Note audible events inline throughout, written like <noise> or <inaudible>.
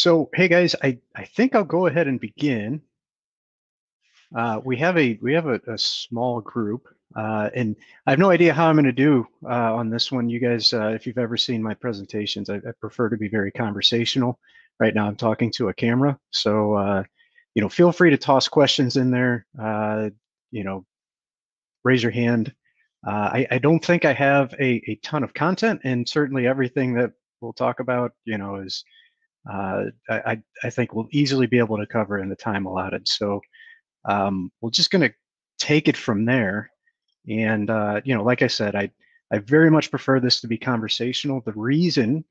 So, hey guys, I, I think I'll go ahead and begin. Uh, we have a we have a, a small group, uh, and I have no idea how I'm going to do uh, on this one. You guys, uh, if you've ever seen my presentations, I, I, prefer to be very conversational. Right now, I'm talking to a camera, so uh, you know, feel free to toss questions in there. Uh, you know, raise your hand. I, I don't think I have a, a ton of content, and certainly everything that we'll talk about, you know, is uh, I, I think we'll easily be able to cover in the time allotted. So um, we're just going to take it from there. And, uh, you know, like I said, I, I very much prefer this to be conversational. The reason uh,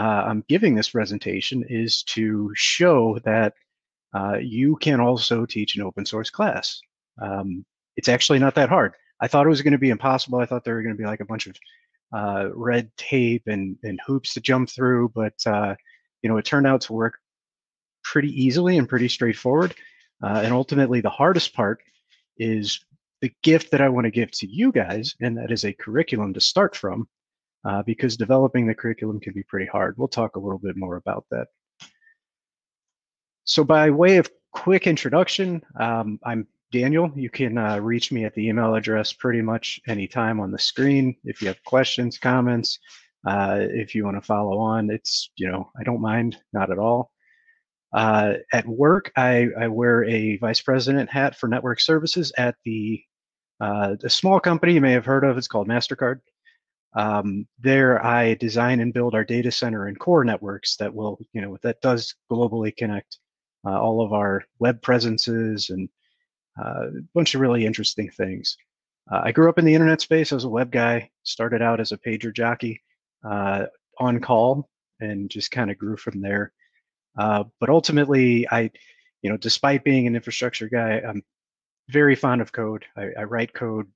I'm giving this presentation is to show that uh, you can also teach an open source class. Um, it's actually not that hard. I thought it was going to be impossible. I thought there were going to be like a bunch of uh, red tape and, and hoops to jump through, but uh, you know, it turned out to work pretty easily and pretty straightforward. Uh, and ultimately, the hardest part is the gift that I want to give to you guys, and that is a curriculum to start from, uh, because developing the curriculum can be pretty hard. We'll talk a little bit more about that. So by way of quick introduction, um, I'm Daniel. You can uh, reach me at the email address pretty much anytime on the screen. If you have questions, comments, uh, if you want to follow on, it's, you know, I don't mind, not at all. Uh, at work, I, I, wear a vice president hat for network services at the uh, a small company you may have heard of. It's called MasterCard. Um, there, I design and build our data center and core networks that will, you know, that does globally connect uh, all of our web presences and uh, a bunch of really interesting things. Uh, I grew up in the internet space as a web guy, started out as a pager jockey, uh, on call and just kind of grew from there. Uh, but ultimately, I, you know, despite being an infrastructure guy, I'm very fond of code. I, I write code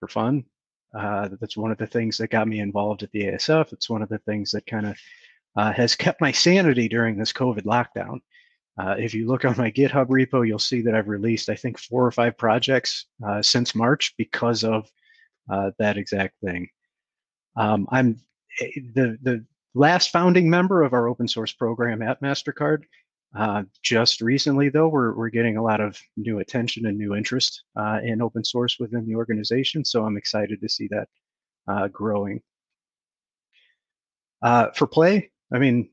for fun. Uh, that's one of the things that got me involved at the ASF. It's one of the things that kind of uh, has kept my sanity during this COVID lockdown. Uh, if you look on my GitHub repo, you'll see that I've released, I think, four or five projects uh, since March because of uh, that exact thing. Um, I'm eh, the the last founding member of our open source program at Mastercard. Uh, just recently, though, we're we're getting a lot of new attention and new interest uh, in open source within the organization. So I'm excited to see that uh, growing. Uh, for play, I mean,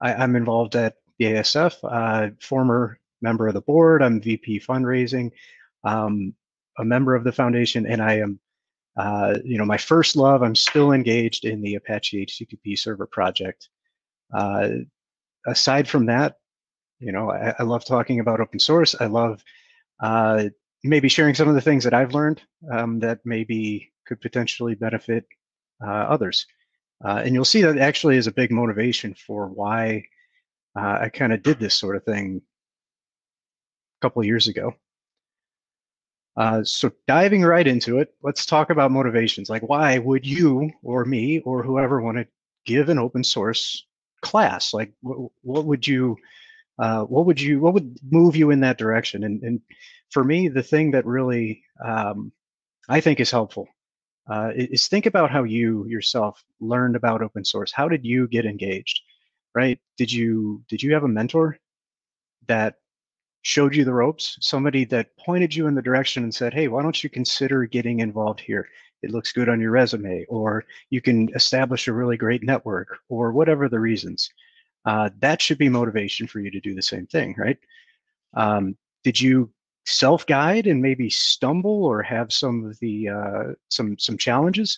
I, am involved at the ASF, uh, former member of the board. I'm VP fundraising, um, a member of the foundation, and I am uh, you know, my first love, I'm still engaged in the Apache HTTP server project. Aside from that, you know, I, I, love talking about open source. I love uh, maybe sharing some of the things that I've learned um, that maybe could potentially benefit uh, others. Uh, and you'll see that actually is a big motivation for why I kind of did this sort of thing a couple years ago. Uh, so diving right into it, let's talk about motivations. Like why would you or me or whoever want to give an open source class? Like what would you, uh, what would you, what would move you in that direction? And, and for me, the thing that really um, I think is helpful uh, is think about how you yourself learned about open source. How did you get engaged? Right? Did you did you have a mentor that showed you the ropes, somebody that pointed you in the direction and said, hey, why don't you consider getting involved here? It looks good on your resume, or you can establish a really great network, or whatever the reasons. Uh, that should be motivation for you to do the same thing, right? Um, did you self-guide and maybe stumble or have some of the uh, some some challenges?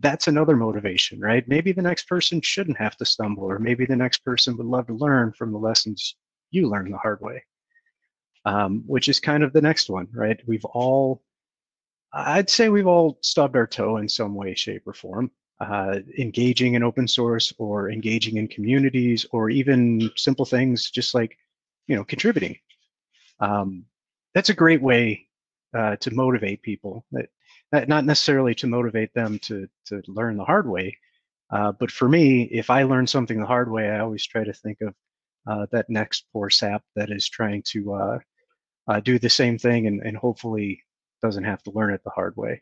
That's another motivation, right? Maybe the next person shouldn't have to stumble, or maybe the next person would love to learn from the lessons you learned the hard way um, which is kind of the next one, right? We've all, I'd say we've all stubbed our toe in some way, shape, or form, uh, engaging in open source or engaging in communities or even simple things just like, you know, contributing. Um, that's a great way uh, to motivate people. That, not necessarily to motivate them to to learn the hard way, uh, but for me, if I learn something the hard way, I always try to think of uh, that next poor sap that is trying to uh, uh, do the same thing and, and hopefully doesn't have to learn it the hard way.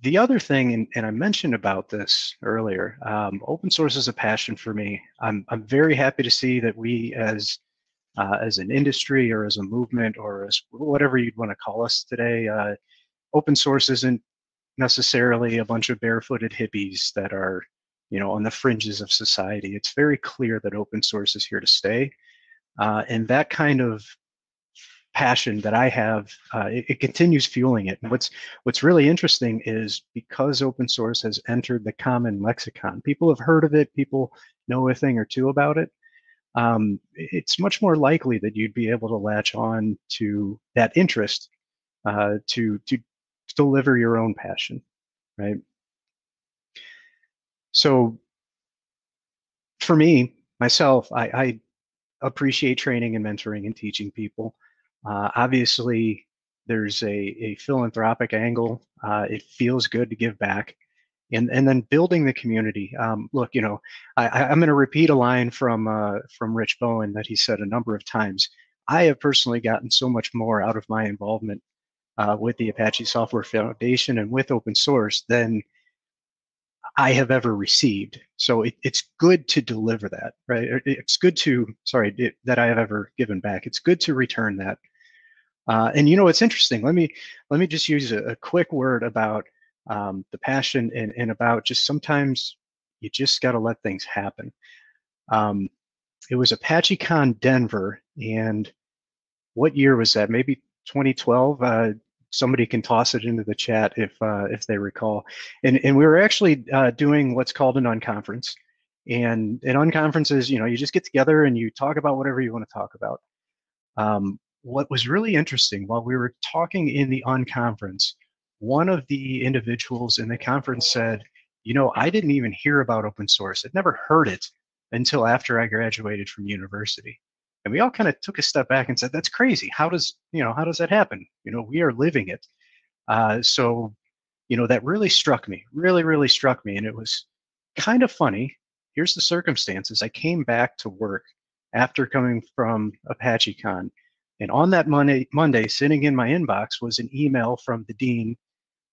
The other thing, and, and I mentioned about this earlier, um, open source is a passion for me. I'm, I'm very happy to see that we as uh, as an industry or as a movement or as whatever you'd want to call us today, uh, open source isn't necessarily a bunch of barefooted hippies that are, you know, on the fringes of society. It's very clear that open source is here to stay. Uh, and that kind of passion that I have, uh, it, it, continues fueling it. And what's what's really interesting is because open source has entered the common lexicon, people have heard of it, people know a thing or two about it. Um, it's much more likely that you'd be able to latch on to that interest uh, to to deliver your own passion, right? So for me, myself, I, I appreciate training and mentoring and teaching people. Uh, obviously, there's a, a philanthropic angle. Uh, it feels good to give back. And, and then building the community. Um, look, you know, I, am going to repeat a line from uh, from Rich Bowen that he said a number of times. I have personally gotten so much more out of my involvement uh, with the Apache Software Foundation and with open source than I have ever received. So it, it's good to deliver that, right? It's good to, sorry, it, that I have ever given back. It's good to return that. Uh, and you know, it's interesting. Let me let me just use a, a quick word about um, the passion and, and about just sometimes you just got to let things happen. Um, it was ApacheCon Denver, and what year was that? Maybe 2012. Uh, somebody can toss it into the chat if uh, if they recall. And and we were actually uh, doing what's called an unconference. And an unconference is, you know, you just get together and you talk about whatever you want to talk about. Um, what was really interesting while we were talking in the unconference, one of the individuals in the conference said, you know, I didn't even hear about open source. I'd never heard it until after I graduated from university. And we all kind of took a step back and said, that's crazy. How does, you know, how does that happen? You know, we are living it. Uh, so, you know, that really struck me, really, really struck me. And it was kind of funny. Here's the circumstances. I came back to work after coming from ApacheCon. And on that Monday, Monday, sitting in my inbox was an email from the dean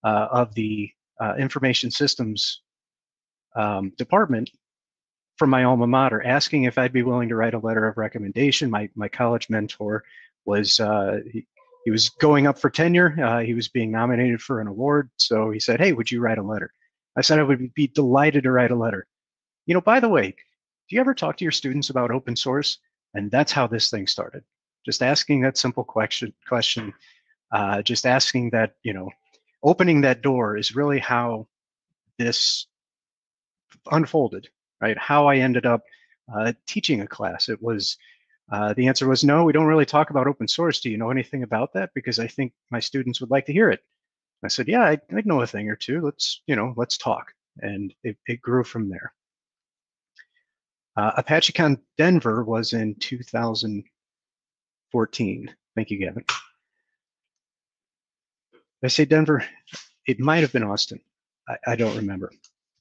uh, of the uh, information systems um, department from my alma mater asking if I'd be willing to write a letter of recommendation. My, my college mentor was, uh, he, he, was going up for tenure. Uh, he was being nominated for an award. So he said, hey, would you write a letter? I said I would be delighted to write a letter. You know, by the way, do you ever talk to your students about open source? And that's how this thing started. Just asking that simple question, question uh, just asking that, you know, opening that door is really how this unfolded right? How I ended up uh, teaching a class. It was, uh, the answer was no, we don't really talk about open source. Do you know anything about that? Because I think my students would like to hear it. I said, yeah, I, I know a thing or two. Let's, you know, let's talk. And it, it grew from there. Uh, ApacheCon Denver was in 2014. Thank you, Gavin. Did I say Denver? It might have been Austin. I, I don't remember.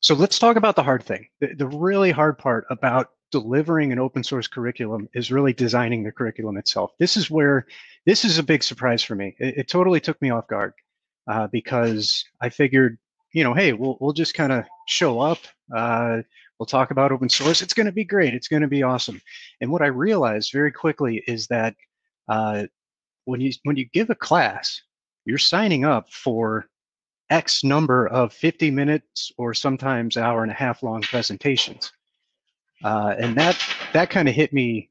So let's talk about the hard thing. The, the, really hard part about delivering an open source curriculum is really designing the curriculum itself. This is where, this is a big surprise for me. It, it totally took me off guard uh, because I figured, you know, hey, we'll, we'll just kind of show up. Uh, we'll talk about open source. It's going to be great. It's going to be awesome. And what I realized very quickly is that uh, when you when you give a class, you're signing up for X number of 50 minutes or sometimes hour and a half long presentations. Uh, and that that kind of hit me,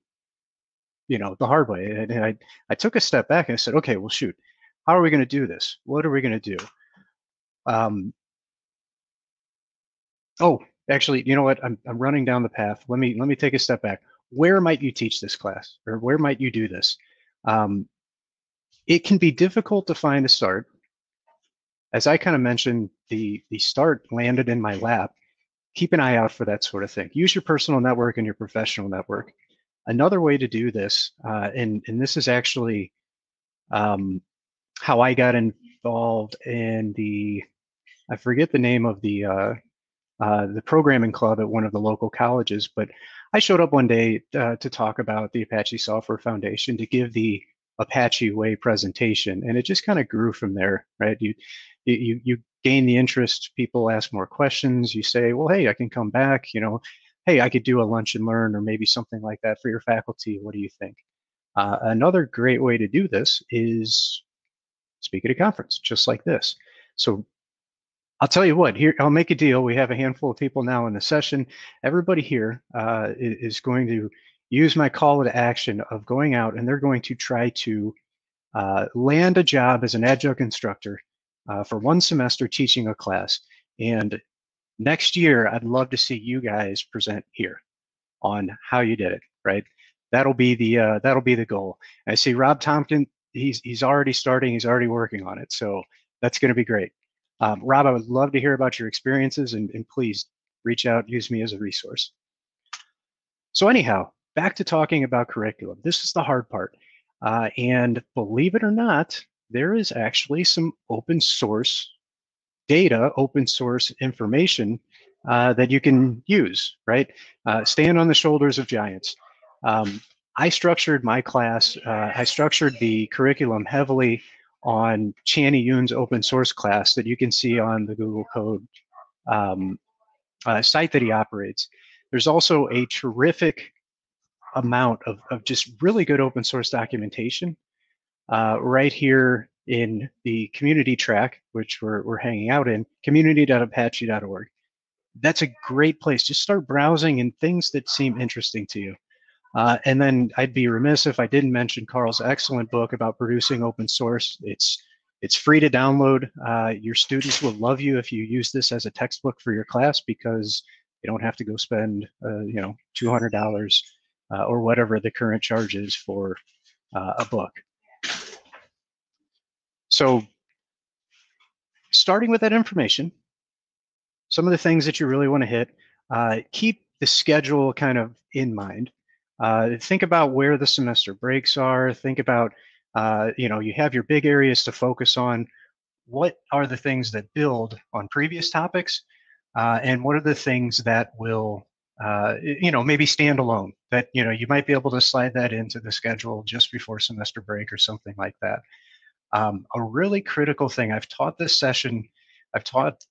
you know, the hard way. And I, I took a step back and I said, okay, well, shoot, how are we going to do this? What are we going to do? Um, oh, actually, you know what? I'm, I'm running down the path. Let me let me take a step back. Where might you teach this class, or where might you do this? Um, it can be difficult to find a start as I kind of mentioned, the the start landed in my lap. Keep an eye out for that sort of thing. Use your personal network and your professional network. Another way to do this, uh, and and this is actually um, how I got involved in the, I forget the name of the uh, uh, the programming club at one of the local colleges, but I showed up one day uh, to talk about the Apache Software Foundation to give the Apache Way presentation, and it just kind of grew from there, right? You, you, you gain the interest, people ask more questions, you say, well, hey, I can come back, you know, hey, I could do a lunch and learn or maybe something like that for your faculty. What do you think? Uh, another great way to do this is speak at a conference, just like this. So I'll tell you what, here, I'll make a deal. We have a handful of people now in the session. Everybody here uh, is going to use my call to action of going out and they're going to try to uh, land a job as an adjunct instructor uh, for one semester teaching a class. And next year, I'd love to see you guys present here on how you did it, right? That'll be the uh, that'll be the goal. I see Rob Tompkins, he's he's already starting, he's already working on it. So that's going to be great. Um, Rob, I would love to hear about your experiences and, and please reach out, use me as a resource. So anyhow, back to talking about curriculum. This is the hard part. Uh, and believe it or not, there is actually some open source data, open source information uh, that you can use, right? Uh, stand on the shoulders of giants. Um, I structured my class, uh, I structured the curriculum heavily on Channy Yun's open source class that you can see on the Google Code um, uh, site that he operates. There's also a terrific amount of, of just really good open source documentation uh, right here in the community track, which we're, we're hanging out in, community.apache.org. That's a great place. Just start browsing and things that seem interesting to you. Uh, and then I'd be remiss if I didn't mention Karl's excellent book about producing open source. It's it's free to download. Uh, your students will love you if you use this as a textbook for your class because you don't have to go spend uh, you know two hundred dollars uh, or whatever the current charge is for uh, a book. So starting with that information, some of the things that you really want to hit, uh, keep the schedule kind of in mind. Uh, think about where the semester breaks are. Think about, uh, you know, you have your big areas to focus on. What are the things that build on previous topics? Uh, and what are the things that will, uh, you know, maybe stand alone that, you know, you might be able to slide that into the schedule just before semester break or something like that. Um, a really critical thing, I've taught this session, I've taught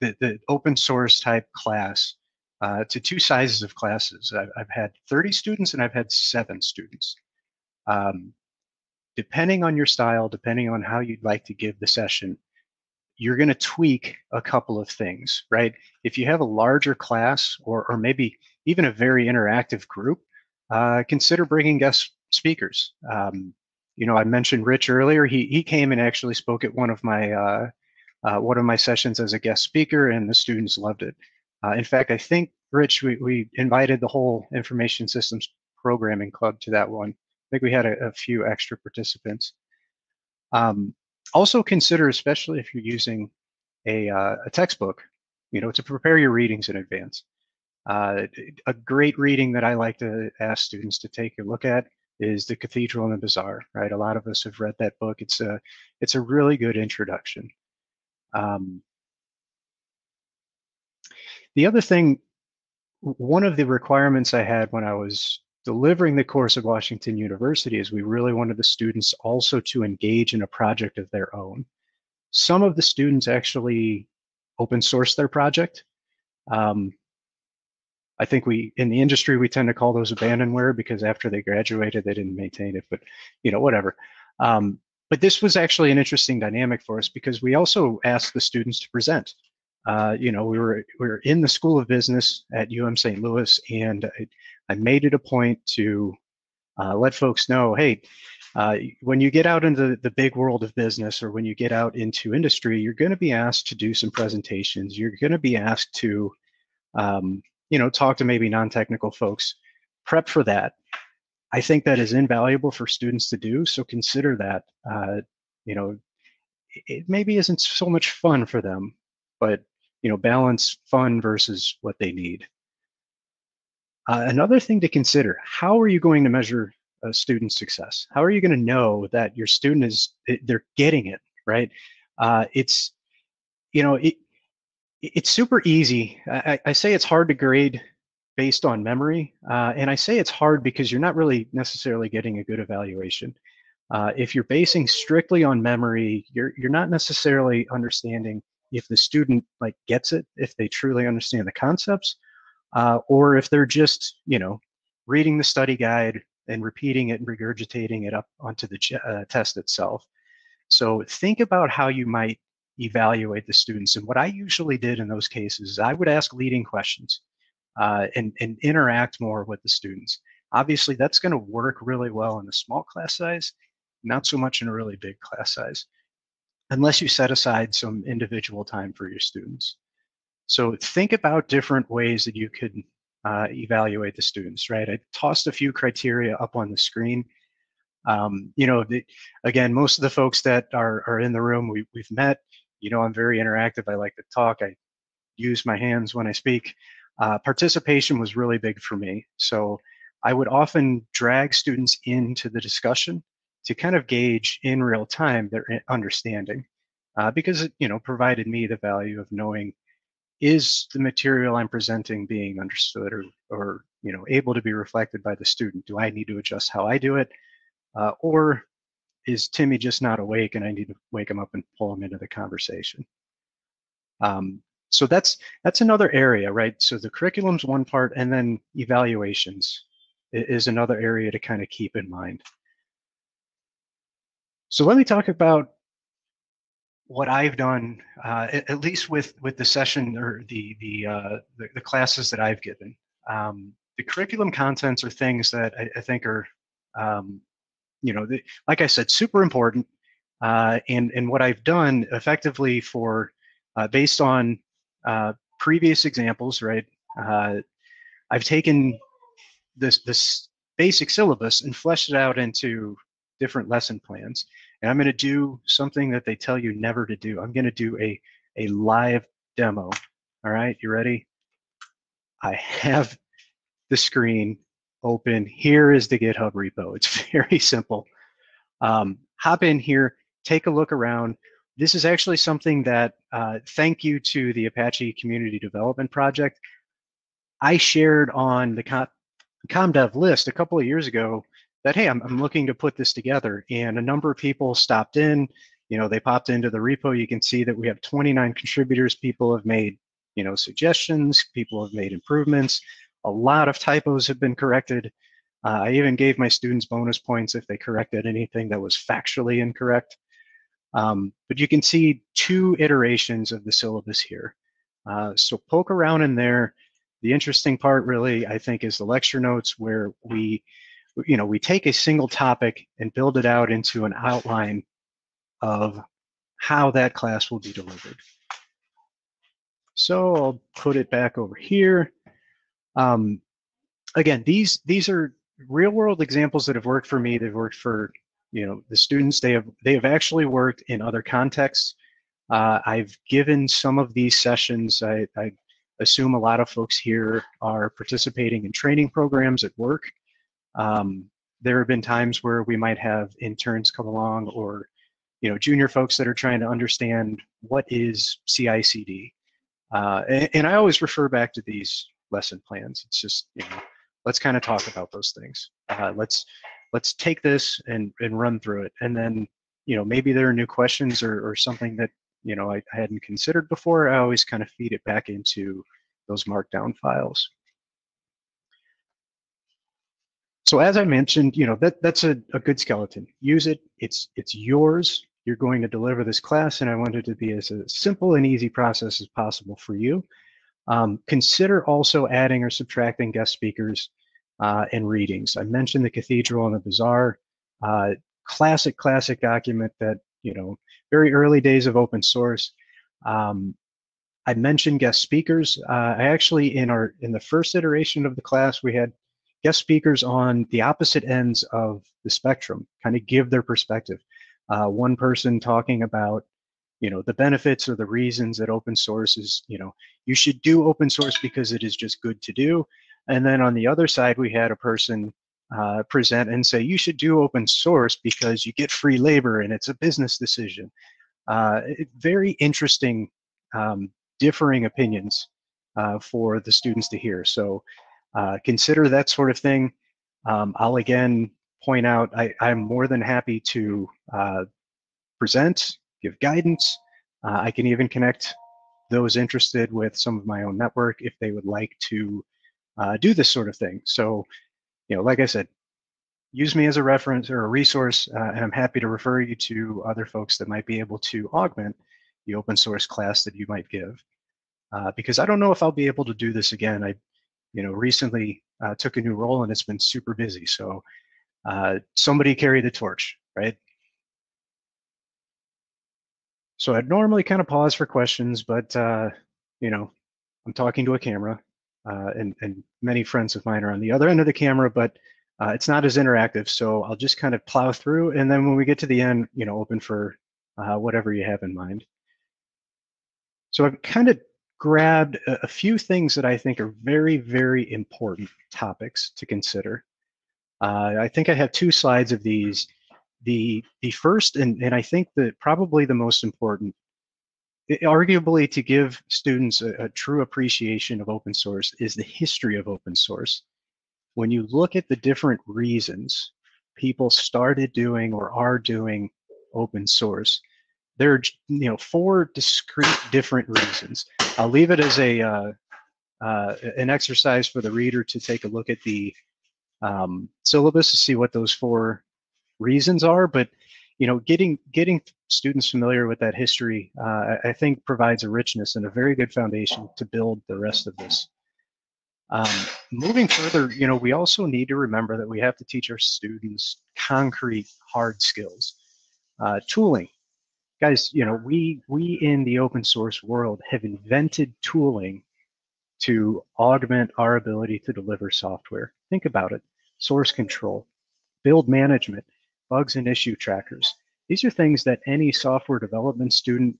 the, the open source type class uh, to two sizes of classes. I've, I've, had 30 students and I've had seven students. Um, depending on your style, depending on how you'd like to give the session, you're going to tweak a couple of things, right? If you have a larger class or, or maybe even a very interactive group, uh, consider bringing guest speakers. Um, you know, I mentioned Rich earlier. He he came and actually spoke at one of my uh, uh, one of my sessions as a guest speaker, and the students loved it. Uh, in fact, I think, Rich, we, we invited the whole information systems programming club to that one. I think we had a, a few extra participants. Um, also consider, especially if you're using a, uh, a textbook, you know, to prepare your readings in advance. Uh, a great reading that I like to ask students to take a look at is The Cathedral and the Bazaar, right? A lot of us have read that book. It's a, it's a really good introduction. Um, the other thing, one of the requirements I had when I was delivering the course at Washington University is we really wanted the students also to engage in a project of their own. Some of the students actually open source their project. Um, I think we, in the industry, we tend to call those abandonware because after they graduated, they didn't maintain it, but you know, whatever. Um, but this was actually an interesting dynamic for us because we also asked the students to present uh, you know, we were we were in the School of Business at UM St. Louis, and I, I made it a point to uh, let folks know, hey, uh, when you get out into the big world of business or when you get out into industry, you're going to be asked to do some presentations. You're going to be asked to, um, you know, talk to maybe non-technical folks. Prep for that. I think that is invaluable for students to do. So consider that. Uh, you know, it maybe isn't so much fun for them, but you know, balance fun versus what they need. Uh, another thing to consider, how are you going to measure a student's success? How are you going to know that your student is, they're getting it, right? Uh, it's, you know, it, it's super easy. I, I, say it's hard to grade based on memory. Uh, and I say it's hard because you're not really necessarily getting a good evaluation. Uh, if you're basing strictly on memory, you're you're not necessarily understanding if the student like gets it, if they truly understand the concepts, uh, or if they're just you know reading the study guide and repeating it and regurgitating it up onto the uh, test itself. So think about how you might evaluate the students. And what I usually did in those cases is I would ask leading questions uh, and, and interact more with the students. Obviously, that's going to work really well in a small class size, not so much in a really big class size, unless you set aside some individual time for your students. So think about different ways that you could uh, evaluate the students, right? I tossed a few criteria up on the screen. Um, you know, the, again, most of the folks that are, are in the room, we, we've met, you know, I'm very interactive. I like to talk. I use my hands when I speak. Uh, participation was really big for me. So I would often drag students into the discussion to kind of gauge in real time their understanding uh, because it, you know, provided me the value of knowing is the material I'm presenting being understood or, or you know, able to be reflected by the student? Do I need to adjust how I do it? Uh, or is Timmy just not awake and I need to wake him up and pull him into the conversation? Um, so that's that's another area, right? So the curriculum's one part, and then evaluations is another area to kind of keep in mind. So let me talk about what I've done, uh, at, least with with the session or the the uh, the, the, classes that I've given, um, the curriculum contents are things that I, I think are, um, you know, the, like I said, super important. Uh, and and what I've done effectively for, uh, based on uh, previous examples, right? Uh, I've taken this this basic syllabus and fleshed it out into different lesson plans. And I'm going to do something that they tell you never to do. I'm going to do a, a live demo. All right, you ready? I have the screen open. Here is the GitHub repo. It's <laughs> very simple. Um, hop in here, take a look around. This is actually something that, uh, thank you to the Apache Community Development Project. I shared on the ComDev list a couple of years ago that, hey, I'm, I'm looking to put this together. And a number of people stopped in, you know, they popped into the repo. You can see that we have 29 contributors. People have made, you know, suggestions. People have made improvements. A lot of typos have been corrected. Uh, I even gave my students bonus points if they corrected anything that was factually incorrect. Um, but you can see two iterations of the syllabus here. Uh, so poke around in there. The interesting part really, I think, is the lecture notes where we you know, we take a single topic and build it out into an outline of how that class will be delivered. So I'll put it back over here. Um, again, these these are real world examples that have worked for me. They've worked for you know the students. They have they have actually worked in other contexts. Uh, I've given some of these sessions. I, I assume a lot of folks here are participating in training programs at work. Um, there have been times where we might have interns come along or you know junior folks that are trying to understand what is CI/CD, uh, and, and, I always refer back to these lesson plans. It's just you know let's kind of talk about those things. Uh, let's let's take this and and run through it, and then you know maybe there are new questions or, or something that you know I, I hadn't considered before. I always kind of feed it back into those markdown files. So as I mentioned, you know, that that's a, a good skeleton. Use it. It's it's yours. You're going to deliver this class, and I want it to be as a simple and easy process as possible for you. Um, consider also adding or subtracting guest speakers uh, and readings. I mentioned the cathedral and the bazaar. Uh, classic, classic document that, you know, very early days of open source. Um, I mentioned guest speakers. Uh, I actually, in our in the first iteration of the class, we had guest speakers on the opposite ends of the spectrum kind of give their perspective. Uh, one person talking about, you know, the benefits or the reasons that open source is, you know, you should do open source because it is just good to do. And then on the other side, we had a person uh, present and say, you should do open source because you get free labor and it's a business decision. Uh, very interesting, um, differing opinions uh, for the students to hear. So uh, consider that sort of thing. Um, I'll again point out I, I'm more than happy to uh, present, give guidance. Uh, I can even connect those interested with some of my own network if they would like to uh, do this sort of thing. So, you know, like I said, use me as a reference or a resource, uh, and I'm happy to refer you to other folks that might be able to augment the open source class that you might give. Uh, because I don't know if I'll be able to do this again. I, you know, recently uh, took a new role and it's been super busy. So uh, somebody carry the torch, right? So I'd normally kind of pause for questions, but uh, you know, I'm talking to a camera, uh, and and many friends of mine are on the other end of the camera, but uh, it's not as interactive. So I'll just kind of plow through, and then when we get to the end, you know, open for uh, whatever you have in mind. So I've kind of grabbed a, few things that I think are very, very important topics to consider. Uh, I think I have two slides of these the the first and, and I think that probably the most important, arguably to give students a, a true appreciation of open source is the history of open source. When you look at the different reasons people started doing or are doing open source, there are you know four discrete different reasons. I'll leave it as a uh, uh, an exercise for the reader to take a look at the um, syllabus to see what those four reasons are, but you know, getting getting students familiar with that history, uh, I think provides a richness and a very good foundation to build the rest of this. Um, moving further, you know, we also need to remember that we have to teach our students concrete, hard skills. Uh, tooling, guys, you know, we we in the open source world have invented tooling to augment our ability to deliver software. Think about it: source control, build management, bugs and issue trackers. These are things that any software development student,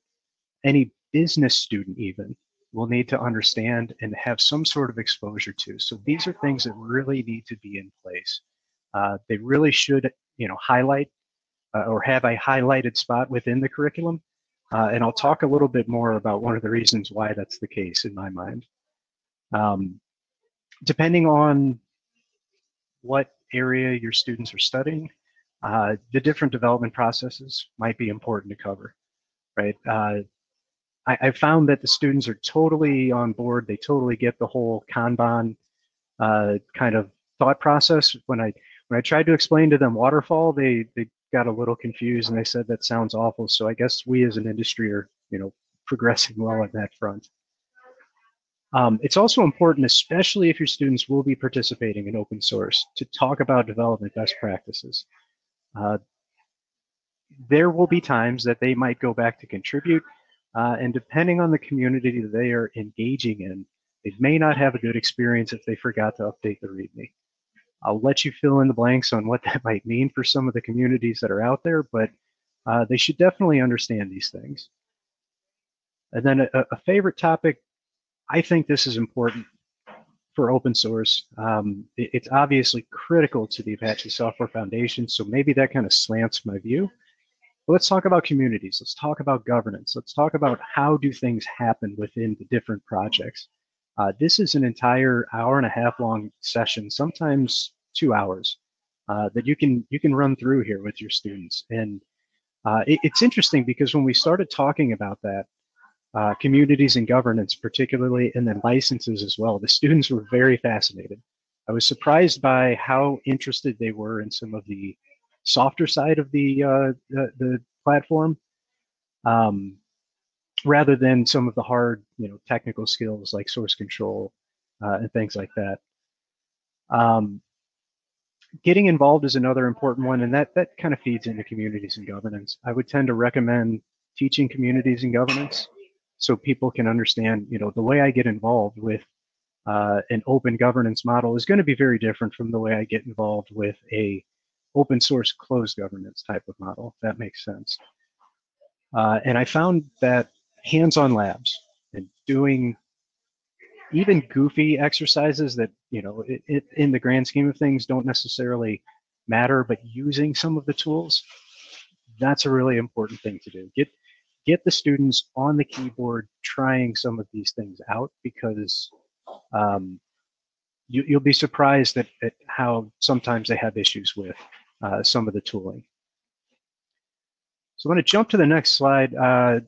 any business student even, will need to understand and have some sort of exposure to. So these are things that really need to be in place. Uh, they really should, you know, highlight uh, or have a highlighted spot within the curriculum. Uh, and I'll talk a little bit more about one of the reasons why that's the case in my mind. Um, depending on what area your students are studying, uh, the different development processes might be important to cover, right? Uh, I, I, found that the students are totally on board. They totally get the whole Kanban uh, kind of thought process. When I when I tried to explain to them waterfall, they they got a little confused and they said that sounds awful. So I guess we as an industry are you know progressing well on that front. Um, it's also important, especially if your students will be participating in open source, to talk about development best practices. Uh, there will be times that they might go back to contribute, uh, and depending on the community that they are engaging in, they may not have a good experience if they forgot to update the README. I'll let you fill in the blanks on what <laughs> that might mean for some of the communities that are out there, but uh, they should definitely understand these things. And then a, a favorite topic, I think this is important for open source. Um, it, it's obviously critical to the Apache Software Foundation, so maybe that kind of slants my view. But let's talk about communities. Let's talk about governance. Let's talk about how do things happen within the different projects. Uh, this is an entire hour and a half long session, sometimes two hours, uh, that you can you can run through here with your students. And uh, it, it's interesting because when we started talking about that, uh, communities and governance, particularly, and then licenses as well. The <laughs> students were very fascinated. I was surprised by how interested they were in some of the softer side of the uh, the, the, platform, um, rather than some of the hard, you know, technical skills like source control uh, and things like that. Um, getting involved is another important one, and that that kind of feeds into communities and governance. I would tend to recommend teaching communities and governance so people can understand, you know, the way I get involved with uh, an open governance model is going to be very different from the way I get involved with a open source closed governance type of model. that makes sense. Uh, and I found that hands-on labs and doing even goofy exercises that you know it, it, in the grand scheme of things don't necessarily matter, but using some of the tools, that's a really important thing to do. Get get the students on the keyboard trying some of these things out because um, you, will be surprised at, at, how sometimes they have issues with uh, some of the tooling. So I'm going to jump to the next slide. Uh,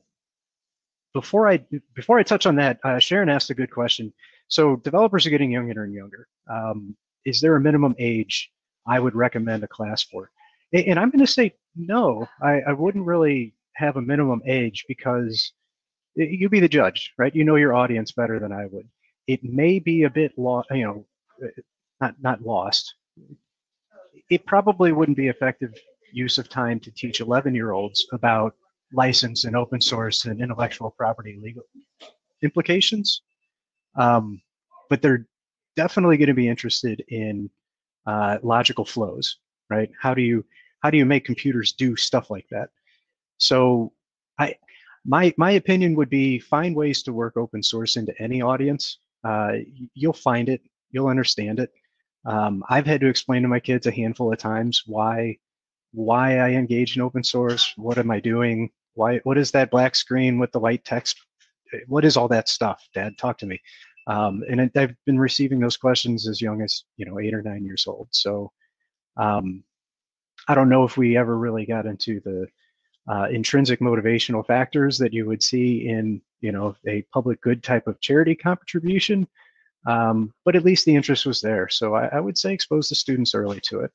before I before I touch on that, uh, Sharon asked a good question. So developers are getting younger and younger. Um, is there a minimum age I would recommend a class for? And I'm going to say no. I, I wouldn't really have a minimum age because you be the judge, right? You know your audience better than I would. It may be a bit lost, you know, not not lost. It probably wouldn't be effective use of time to teach 11 year olds about license and open source and intellectual property legal implications. Um, but they're definitely going to be interested in uh, logical flows, right? How do you how do you make computers do stuff like that? So I my my opinion would be find ways to work open source into any audience. Uh, you'll find it, you'll understand it. Um, I've had to explain to my kids a handful of times why why I engage in open source. What am I doing? Why? What is that black screen with the white text? What is all that stuff? Dad, talk to me. Um, and I've been receiving those questions as young as you know eight or nine years old. So um, I don't know if we ever really got into the uh, intrinsic motivational factors that you would see in you know a public good type of charity contribution, um, but at least the interest was there. So I, I would say expose the students early to it.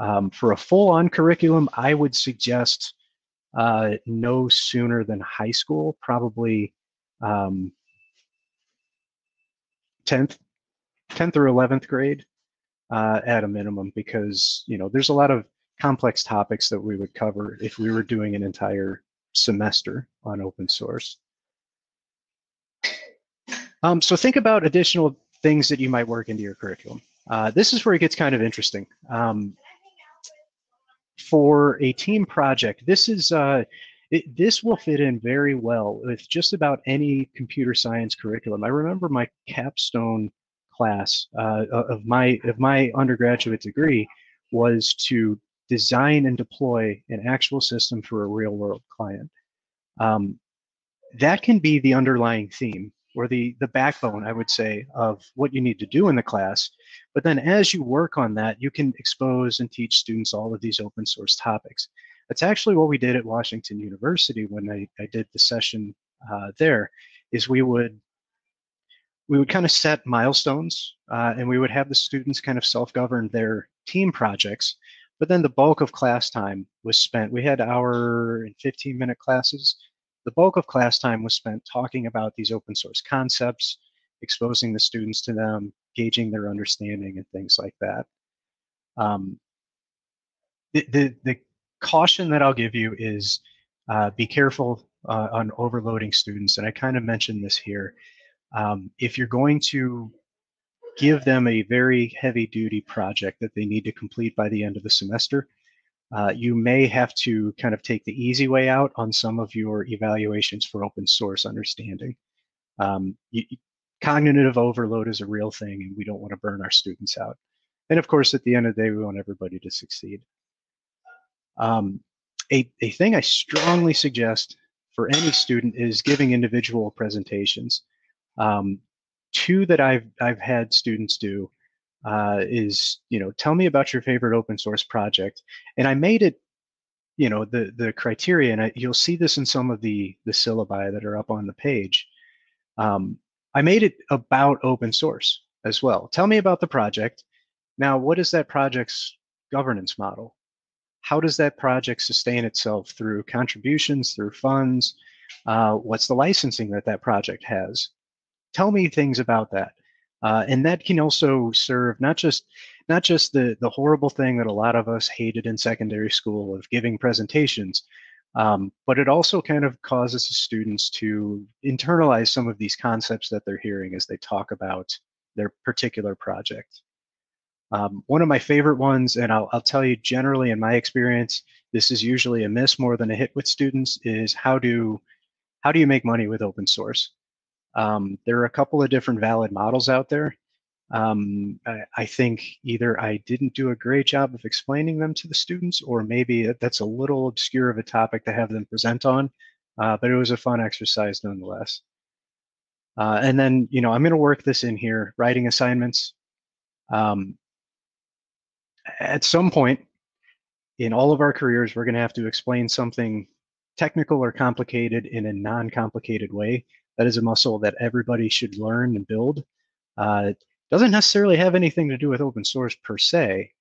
Um, for a full-on curriculum, I would suggest uh, no sooner than high school, probably um, 10th, 10th or 11th grade uh, at a minimum, because you know there's a lot of complex topics that we would cover if we were doing an entire semester on open source. Um, so think about additional things that you might work into your curriculum. Uh, this is where it gets kind of interesting. Um, for a team project, this is uh, it, this will fit in very well with just about any computer science curriculum. I remember my capstone class uh, of my of my undergraduate degree was to design and deploy an actual system for a real world client. Um, that can be the underlying theme or the the backbone, I would say, of what you need to do in the class. But then as you work on that, you can expose and teach students all of these open source topics. That's actually what we did at Washington University when I, I did the session uh, there, is we would we would kind of set milestones uh, and we would have the students kind of self-govern their team projects. But then the bulk of class time was spent, we had hour and 15 minute classes. The bulk of class time was spent talking about these open source concepts, exposing the students to them, gauging their understanding and things like that. Um, the, the, the caution that I'll give you is uh, be careful uh, on overloading students. And I kind of mentioned this here. Um, if you're going to give them a very heavy duty project that they need to complete by the end of the semester, uh, you may have to kind of take the easy way out on some of your evaluations for open source understanding. Um, you, cognitive overload is a real thing and we don't want to burn our students out. And of course, at the end of the day, we want everybody to succeed. Um, a, a thing I strongly suggest for any student is giving individual presentations. Um, two that I've I've had students do uh, is you know tell me about your favorite open source project, and I made it you know the the criteria, and I, you'll see this in some of the the syllabi that are up on the page. Um, I made it about open source as well. Tell me about the project. Now, what is that project's governance model? how does that project sustain itself through contributions, through funds? Uh, what's the licensing that that project has? Tell me things about that. Uh, and that can also serve not just not just the the horrible thing that a lot of us hated in secondary school of giving presentations, um, but it also kind of causes students to internalize some of these concepts that they're hearing as they talk about their particular project. Um, one of my favorite ones, and I'll, I'll tell you generally in my experience, this is usually a miss more than a hit with students, is how do, how do you make money with open source? Um, there are a couple of different valid models out there. Um, I, I, think either I didn't do a great job of explaining them to the students, or maybe that's a little obscure of a topic to have them present on, uh, but it was a fun exercise nonetheless. Uh, and then, you know, I'm going to work this in here, writing assignments. Um, at some point in all of our careers, we're going to have to explain something technical or complicated in a non-complicated way. That is a muscle that everybody should learn and build. Uh, doesn't necessarily have anything to do with open source per se,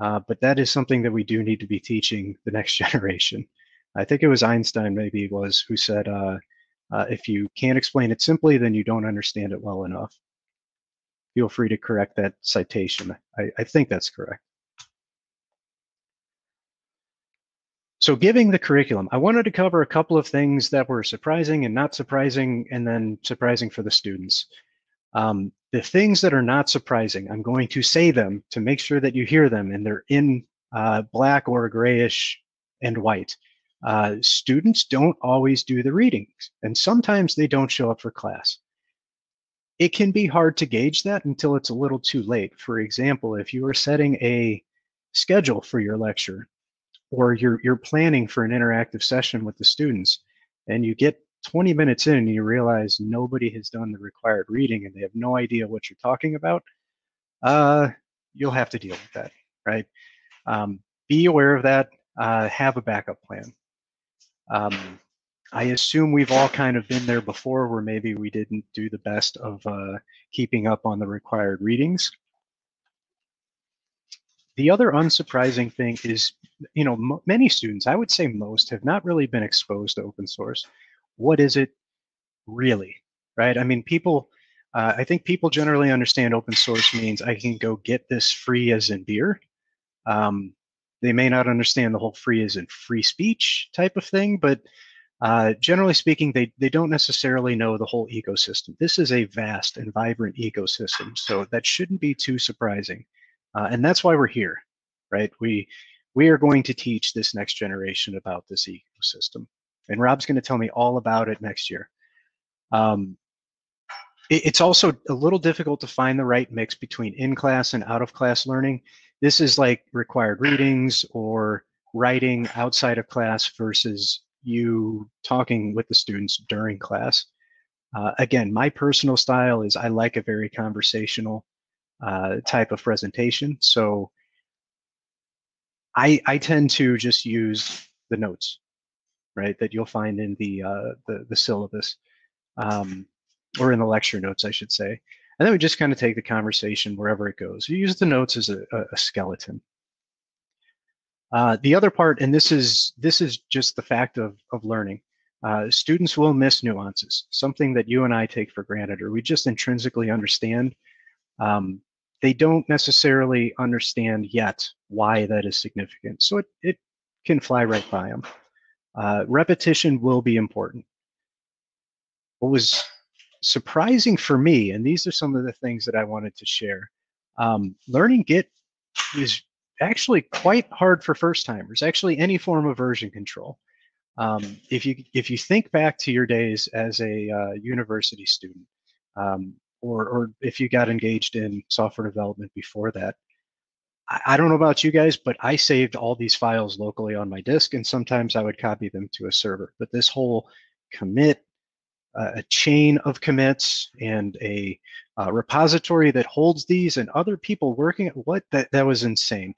uh, but that is something that we do need to be teaching the next <laughs> generation. I think it was Einstein, maybe it was, who said, uh, uh, if you can't explain it simply, then you don't understand it well enough. Feel free to correct that citation. I, I think that's correct. So giving the curriculum, I wanted to cover a couple of things that were surprising and not surprising, and then surprising for the students. Um, the things that are not surprising, I'm going to say them to make sure that you hear them and they're in uh, black or grayish and white. Uh, students don't always do the readings, and sometimes they don't show up for class. It can be hard to gauge that until it's a little too late. For example, if you are setting a schedule for your lecture, or you're, you're planning for an interactive session with the students, and you get 20 minutes in and you realize nobody has done the required reading and they have no idea what you're talking about, uh, you'll have to deal with that, right? Um, be aware of that, uh, have a backup plan. Um, I assume we've all kind of been there before where maybe we didn't do the best of uh, keeping up on the required readings. The other unsurprising thing is, you know, many students, I would say most, have not really been exposed to open source what is it really, right? I mean, people, uh, I think people generally understand open source means I can go get this free as in beer. Um, they may not understand the whole free as in free speech type of thing, but uh, generally speaking, they, they don't necessarily know the whole ecosystem. This is a vast and vibrant ecosystem, so that shouldn't be too surprising. Uh, and that's why we're here, right? We, we are going to teach this next generation about this ecosystem and Rob's going to tell me all about it next year. Um, it, it's also a little difficult to find the right mix between in-class and out-of-class learning. This is like required readings or writing outside of class versus you talking with the students during class. Uh, again, my personal style is I like a very conversational uh, type of presentation. So I, I tend to just use the notes right, that you'll find in the uh, the, the syllabus, um, or in the lecture notes, I should say. And then we just kind of take the conversation wherever it goes. You use the notes as a, a skeleton. Uh, the other part, and this is this is just the fact of of learning. Uh, students will miss nuances, something that you and I take for granted, or we just intrinsically understand. Um, they don't necessarily understand yet why that is significant. So it, it can fly right by them. Uh, repetition will be important. What was surprising for me, and these are some of the things that I wanted to share, um, learning Git is actually quite hard for first timers, actually any form of version control. Um, if you if you think back to your days as a uh, university student, um, or or if you got engaged in software development before that, I don't know about you guys, but I saved all these files locally on my disk, and sometimes I would copy them to a server. But this whole commit, uh, a chain of commits, and a uh, repository that holds these, and other people working, what that that was insane.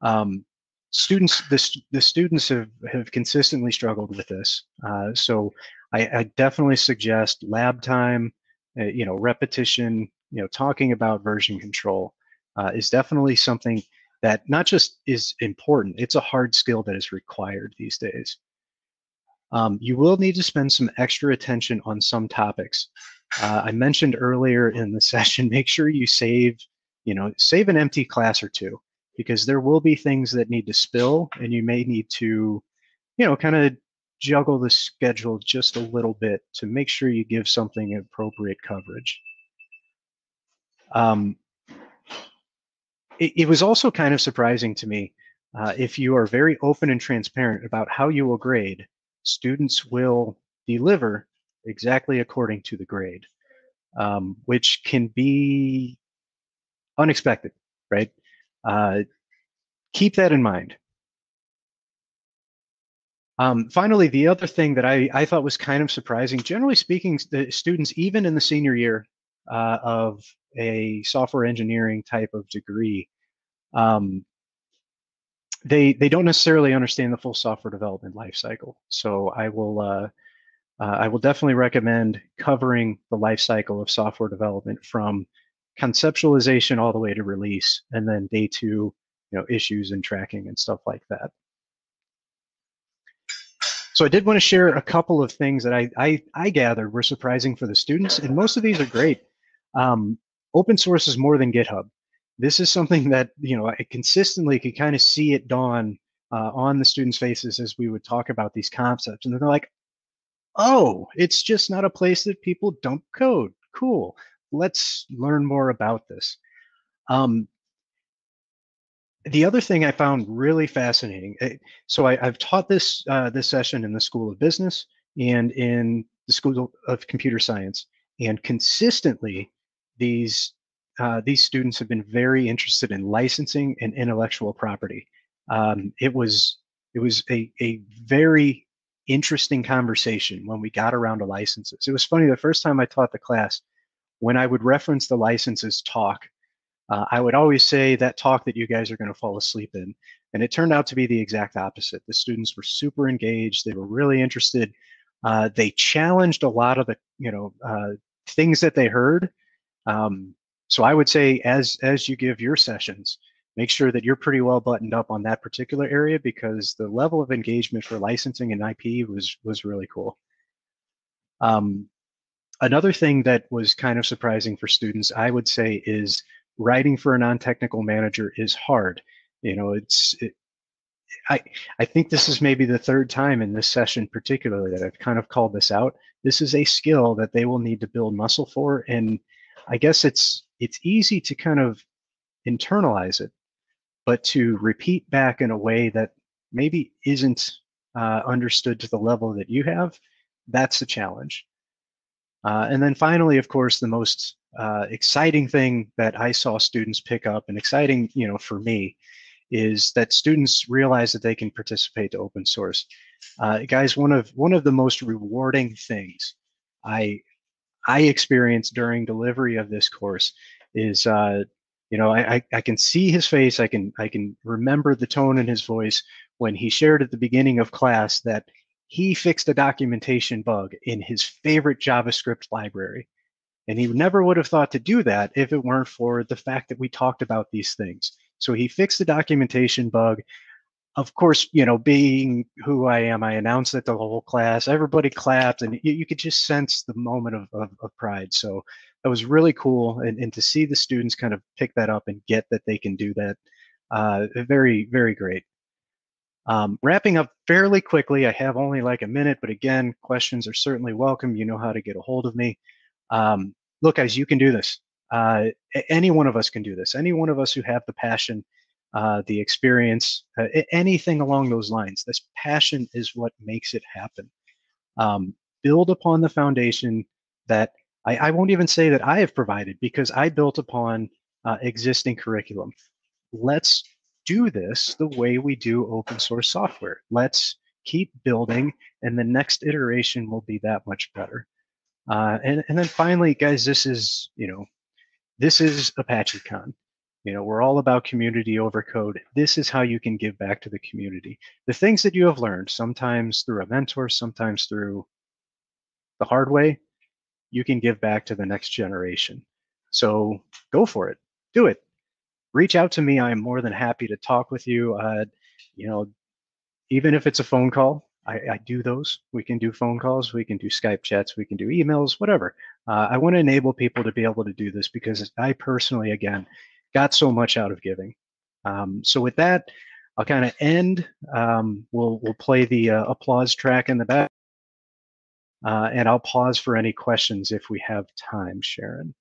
Um, students, the the students have have consistently struggled with this. Uh, so I, I, definitely suggest lab time, uh, you know, repetition, you know, talking about version control uh, is definitely something that not just is important, it's a hard skill that is required these days. Um, you will need to spend some extra attention on some topics. Uh, I mentioned earlier in the <laughs> session, make sure you save, you know, save an empty class or two, because there will be things that need to spill and you may need to, you know, kind of juggle the schedule just a little bit to make sure you give something appropriate coverage. Um, it, it was also kind of surprising to me. Uh, if you are very open and transparent about how you will grade, students will deliver exactly according to the grade, um, which can be unexpected, right? Uh, keep that in mind. Um, finally, the other thing that I, I thought was kind of surprising, generally speaking, the students, even in the senior year uh, of a software engineering type of degree, um, they they don't necessarily understand the full software development lifecycle. So I will uh, uh, I will definitely recommend covering the life cycle of software development from conceptualization all the way to release, and then day two, you know, issues and tracking and stuff like that. So I did want to share a couple of things that I, I, I gathered were surprising for the students, and most of these are great. Um, open source is more than GitHub. This is something that you know I consistently could kind of see it dawn uh, on the students' faces as we would talk about these concepts, and they're like, "Oh, it's just not a place that people dump code. Cool. Let's learn more about this." Um, the other thing I found really fascinating, eh, so I, have taught this uh, this session in the School of Business and in the School of Computer Science, and consistently these uh, these students have been very interested in licensing and intellectual property. Um, it was it was a a very interesting conversation when we got around to licenses. It was funny the first time I taught the class, when I would reference the licenses talk uh, I would always say that talk that you guys are going to fall asleep in. And it turned out to be the exact opposite. The students were super engaged. They were really interested. Uh, they challenged a lot of the, you know, uh, things that they heard. Um, so I would say as, as you give your sessions, make sure that you're pretty well buttoned up on that particular area because the level of engagement for licensing and IP was, was really cool. Um, another thing that was kind of surprising for students, I would say, is writing for a non-technical manager is hard. You know, it's it, I I think this is maybe the third time in this session particularly that I've kind of called this out. This is a skill that they will need to build muscle for, and I guess it's it's easy to kind of internalize it, but to repeat back in a way that maybe isn't uh, understood to the level that you have, that's the challenge. Uh, and then finally, of course, the most uh, exciting thing that I saw students pick up, and exciting, you know, for me, is that students realize that they can participate to open source. Uh, guys, one of one of the most rewarding things I I experienced during delivery of this course is, uh, you know, I, I can see his face. I can I can remember the tone in his voice when he shared at the beginning of class that he fixed a documentation bug in his favorite JavaScript library. And he never would have thought to do that if it weren't for the fact that we talked about these things. So he fixed the documentation bug. Of course, you know, being who I am, I announced it to the whole class. Everybody clapped, and you, you could just sense the moment of, of, of, pride. So that was really cool. And, and to see the students kind of pick that up and get that they can do that, uh, very, very great. Um, wrapping up fairly quickly, I have only like a minute, but again, questions are certainly welcome. You know how to get a hold of me. Um, look, guys, you can do this. Uh, any one of us can do this. Any one of us who have the passion, uh, the experience, uh, anything along those lines. This passion is what makes it happen. Um, build upon the foundation that I, I, won't even say that I have provided because I built upon uh, existing curriculum. Let's do this the way we do open source software. Let's keep building, and the next iteration will be that much better. Uh, and, and then finally, guys, this is, you know, this is ApacheCon. You know, we're all about community over code. This is how you can give back to the community. The things that you have learned, sometimes through a mentor, sometimes through the hard way, you can give back to the next generation. So go for it. Do it reach out to me. I am more than happy to talk with you. Uh, you know, even if it's a phone call, I, I, do those. We can do phone calls, we can do Skype chats, we can do emails, whatever. Uh, I want to enable people to be able to do this because I personally, again, got so much out of giving. Um, so with that, I'll kind of end. Um, we'll we'll play the uh, applause track in the back, uh, and I'll pause for any questions if we have time, Sharon.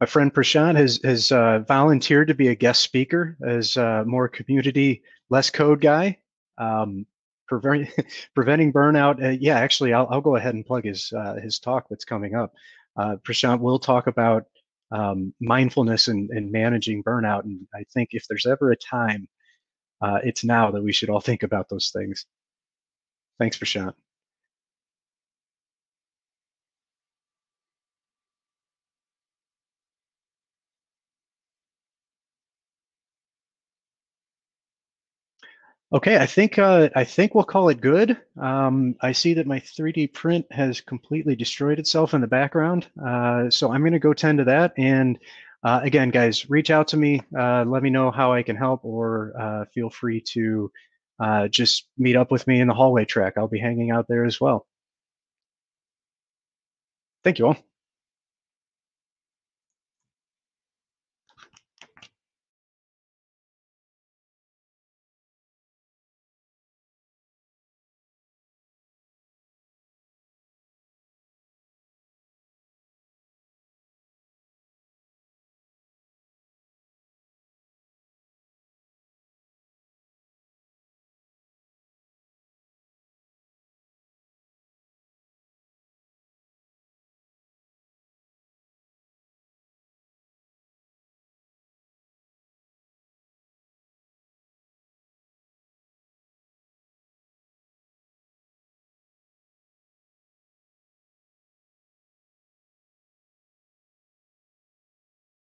My friend Prashant has has uh, volunteered to be a guest speaker as uh, more community, less code guy. Um, preventing <laughs> preventing burnout. Uh, yeah, actually, I'll I'll go ahead and plug his uh, his talk that's coming up. Uh, Prashant will talk about um, mindfulness and, and managing burnout. And I think if there's ever a time uh, it's now that we should all think about those things. Thanks, Prashant. Okay, I think uh, I think we'll call it good. Um, I see that my 3D print has completely destroyed itself in the background, uh, so I'm going to go tend to that. And uh, again, guys, reach out to me. Uh, let me know how I can help, or uh, feel free to uh, just meet up with me in the hallway track. I'll be hanging out there as well. Thank you all.